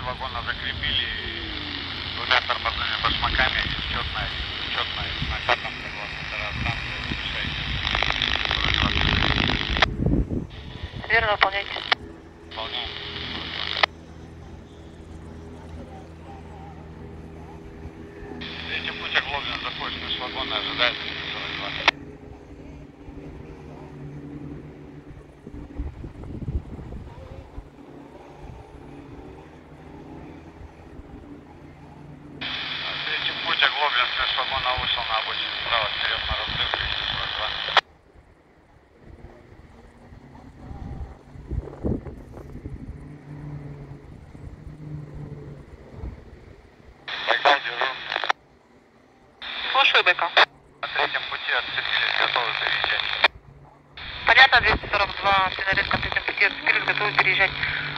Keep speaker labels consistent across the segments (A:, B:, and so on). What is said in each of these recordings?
A: три вагона закрепили двумя тормозными башмаками, счетная, счетная на пятом вагоне, вторая станция.
B: Верно, выполняйте.
A: Выполняем. Третий путь оглоблен, в вагон и ожидает 42. Третий путь оглоблен, с вагона вышел на обочину справа, вперед на разрыв 242. Байкал дежурный.
B: БК.
A: На третьем пути отцепились, готовы переезжать.
B: Понятно, 242, финалистка на третьем пути, отцепились, готовы переезжать.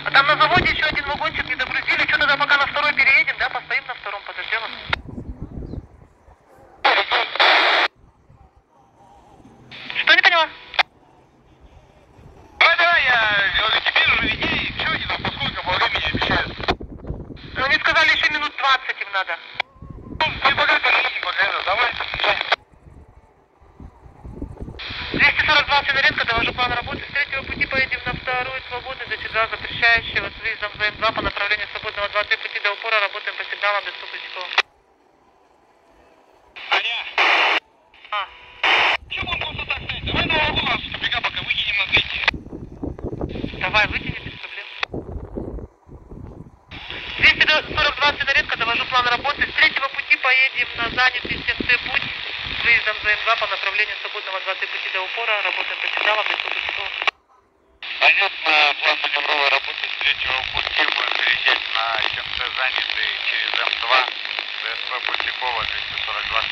B: А там на заводе еще один вагончик не догрузили. Что тогда пока на второй переедем, да? Постоим на втором, подождем. Что не поняла?
A: Да, да, я говорю, теперь уже виднее, что они там, поскольку по времени обещают.
B: Ну, они сказали, еще минут 20 им надо.
A: Ну, мы пока это, давай, езжай.
B: 242 Федоренко, довожу план работы. С третьего пути поедем на вторую свободный до сюда, запрещающего с выездом за М2 по направлению свободного 2 пути до упора. Работаем по сигналам без стука
A: Аня,
B: А,
A: что будем просто так стоять? Давай на вагон нас тупика пока выкинем на третий.
B: давай, вытяни без проблем. 242 Федоренко, довожу план работы. С третьего пути поедем на занятый 7 путь с выездом за М2 по направлению свободного 2 пути до упора. Работаем по сигналам стука
A: Понятно, план маневровой работы с третьего пути будем переезжать на ЧМЦ занятый через М2. ДСП Путякова 242